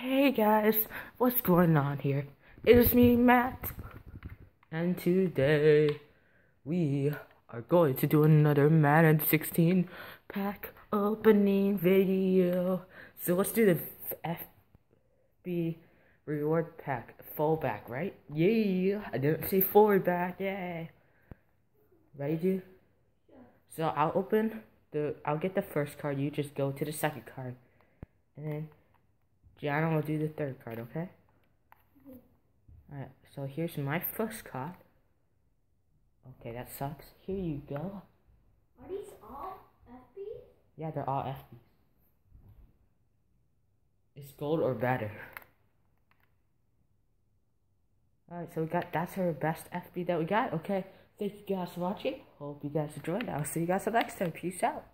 Hey guys, what's going on here? It's me, Matt, and today we are going to do another Madden 16 pack opening video. So let's do the FB reward pack fullback, right? Yeah, I didn't say forward back, yay. Ready, dude? So I'll open the, I'll get the first card, you just go to the second card, and then Gianna will do the third card, okay? Alright, so here's my first card. Okay, that sucks. Here you go. Are these all FBs? Yeah, they're all FBs. It's gold or better. Alright, so we got that's our best FB that we got. Okay, thank you guys for watching. Hope you guys enjoyed. I'll see you guys next time. Peace out.